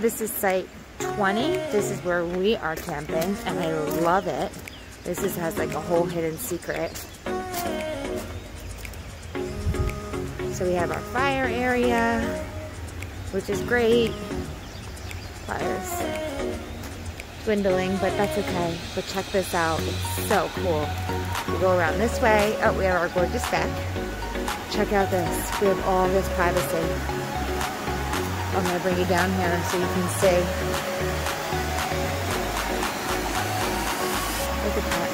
This is site 20. This is where we are camping, and I love it. This is, has like a whole hidden secret. So we have our fire area, which is great. Fire's dwindling, but that's okay. But check this out. It's so cool. We go around this way. Oh, we have our gorgeous deck. Check out this. We have all this privacy. I'm going to bring you down here so you can see. Look at that.